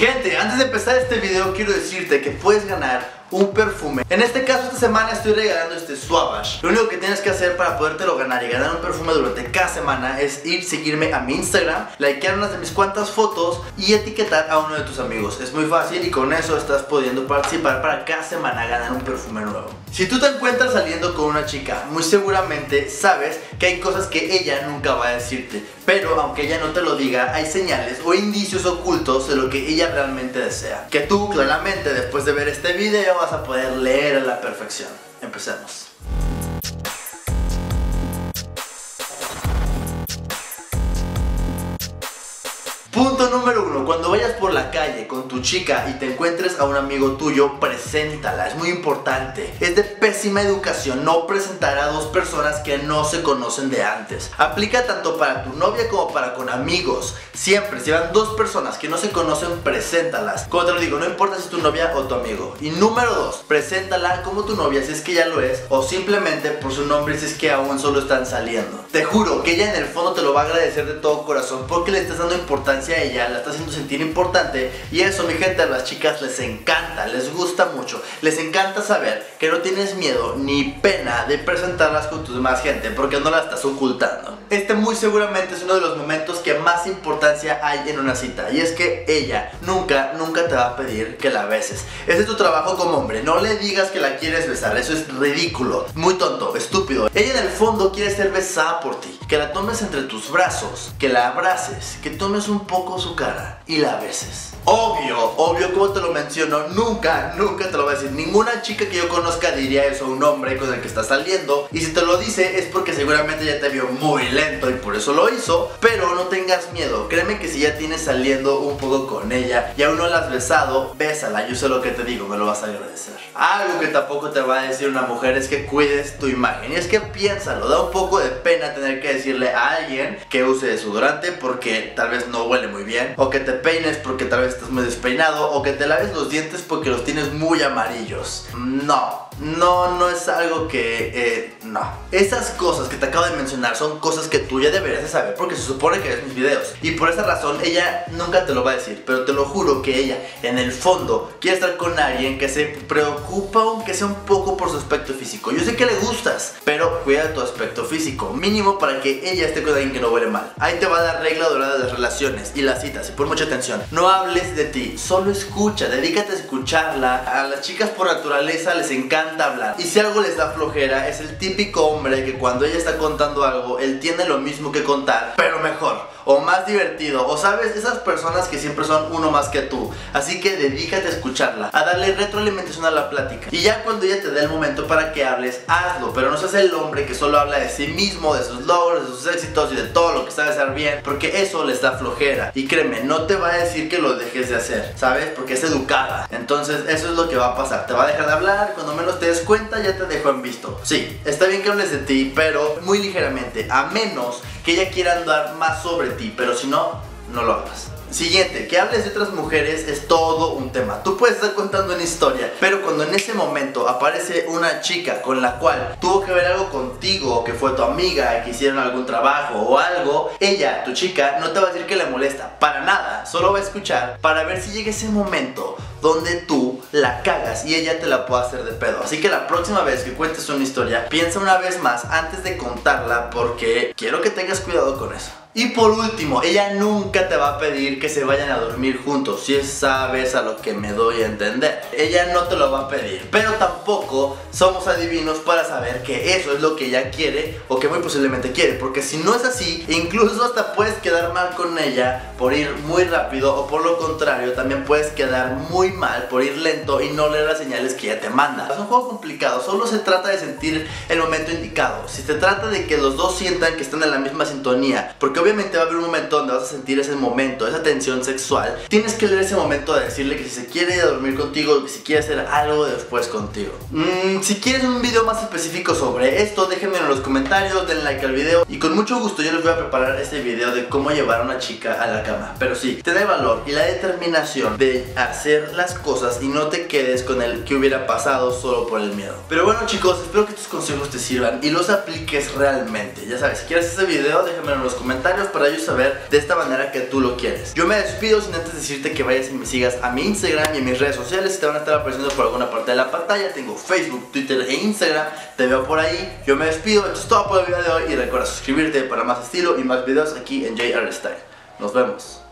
Gente, antes de empezar este video quiero decirte que puedes ganar un perfume. En este caso esta semana estoy regalando este Suavage Lo único que tienes que hacer para podértelo ganar y ganar un perfume durante cada semana Es ir, seguirme a mi Instagram, likear unas de mis cuantas fotos y etiquetar a uno de tus amigos. Es muy fácil y con eso estás pudiendo participar para cada semana ganar un perfume nuevo. Si tú te encuentras saliendo con una chica, muy seguramente sabes que hay cosas que ella nunca va a decirte. Pero aunque ella no te lo diga, hay señales o indicios ocultos de lo que ella realmente desea. Que tú claramente después de ver este video vas a poder leer a la perfección. Empecemos. Punto número uno, cuando vayas por la calle con tu chica y te encuentres a un amigo tuyo, preséntala, es muy importante. Es de pésima educación no presentar a dos personas que no se conocen de antes. Aplica tanto para tu novia como para con amigos. Siempre, si van dos personas que no se conocen, preséntalas. Como te lo digo, no importa si es tu novia o tu amigo. Y número dos, preséntala como tu novia si es que ya lo es o simplemente por su nombre si es que aún solo están saliendo. Te juro que ella en el fondo te lo va a agradecer de todo corazón porque le estás dando importancia a ella, la está haciendo sentir importante y eso mi gente a las chicas les encanta, les gusta mucho, les encanta saber que no tienes miedo ni pena de presentarlas con tu demás gente porque no la estás ocultando. Este muy seguramente es uno de los momentos que más importancia hay en una cita y es que ella nunca, nunca te va a pedir que la beses. Ese es tu trabajo como hombre, no le digas que la quieres besar, eso es ridículo, muy tonto, estúpido. Ella en el fondo quiere ser besada por ti, que la tomes entre tus brazos, que la abraces, que tomes un poco su cara y la beses. Obvio, obvio, como te lo menciono, nunca, nunca te lo voy a decir. Ninguna chica que yo conozca diría eso a un hombre con el que está saliendo. Y si te lo dice es porque seguramente ya te vio muy lento y por eso lo hizo. Pero no tengas miedo, créeme que si ya tienes saliendo un poco con ella y aún no la has besado, bésala. Yo sé lo que te digo, me lo vas a agradecer. Algo que tampoco te va a decir una mujer es que cuides tu imagen. Y es que piénsalo, da un poco de pena tener que decirle a alguien que use desodorante porque tal vez no huele muy bien. O que te peines porque tal vez estás muy despeinado o que te laves los dientes porque los tienes muy amarillos. No, no, no es algo que... Eh, no. Esas cosas que te acabo de mencionar son cosas que tú ya deberías de saber porque se supone que ves mis videos. Y por esa razón ella nunca te lo va a decir, pero te lo juro que ella en el fondo quiere estar con alguien que se preocupa aunque sea un poco por su aspecto físico. Yo sé que le gustas, tu aspecto físico, mínimo para que ella esté con alguien que no huele mal. Ahí te va a dar regla dorada de las relaciones y las citas y pon mucha atención. No hables de ti, solo escucha, dedícate a escucharla. A las chicas por naturaleza les encanta hablar. Y si algo les da flojera, es el típico hombre que cuando ella está contando algo, él tiene lo mismo que contar, pero mejor o más divertido o sabes, esas personas que siempre son uno más que tú. Así que dedícate a escucharla, a darle retroalimentación a la plática. Y ya cuando ella te dé el momento para que hables, hazlo, pero no seas el hombre que solo habla de sí mismo, de sus logros, de sus éxitos y de todo lo que sabe hacer bien, porque eso les da flojera. Y créeme, no te va a decir que lo dejes de hacer, ¿sabes? Porque es educada. Entonces, eso es lo que va a pasar. Te va a dejar de hablar, cuando menos te des cuenta ya te dejo en visto. Sí, está bien que hables de ti, pero muy ligeramente, a menos que ella quiera andar más sobre ti, pero si no, no lo hagas. Siguiente, que hables de otras mujeres es todo un tema. Tú puedes estar contando una historia, pero cuando en ese momento aparece una chica con la cual tuvo que ver algo contigo, que fue tu amiga, que hicieron algún trabajo o algo, ella, tu chica, no te va a decir que le molesta, para nada, solo va a escuchar para ver si llega ese momento donde tú la cagas y ella te la puede hacer de pedo. Así que la próxima vez que cuentes una historia, piensa una vez más antes de contarla porque quiero que tengas cuidado con eso. Y por último, ella nunca te va a pedir que se vayan a dormir juntos, si sabes a lo que me doy a entender. Ella no te lo va a pedir, pero tampoco somos adivinos para saber que eso es lo que ella quiere o que muy posiblemente quiere, porque si no es así, incluso hasta puedes quedar mal con ella por ir muy rápido o por lo contrario, también puedes quedar muy mal por ir lento y no leer las señales que ella te manda. Es un juego complicado, solo se trata de sentir el momento indicado. Si se trata de que los dos sientan que están en la misma sintonía, porque obviamente va a haber un momento donde vas a sentir ese momento, esa tensión sexual. Tienes que leer ese momento de decirle que si se quiere dormir contigo, que si quiere hacer algo después contigo. Mm, si quieres un video más específico sobre esto, déjenme en los comentarios, den like al video y con mucho gusto yo les voy a preparar este video de cómo llevar a una chica a la cama. Pero sí, tener valor y la determinación de hacer las cosas y no te quedes con el que hubiera pasado solo por el miedo. Pero bueno chicos, espero que estos consejos te sirvan y los apliques realmente. Ya sabes, si quieres este video, déjenmelo en los comentarios para yo saber de esta manera que tú lo quieres. Yo me despido sin antes decirte que vayas y me sigas a mi Instagram y en mis redes sociales. Te van a estar apareciendo por alguna parte de la pantalla. Tengo Facebook, Twitter e Instagram. Te veo por ahí. Yo me despido. Esto es todo por el video de hoy. Y recuerda suscribirte para más estilo y más videos aquí en JR Style. Nos vemos.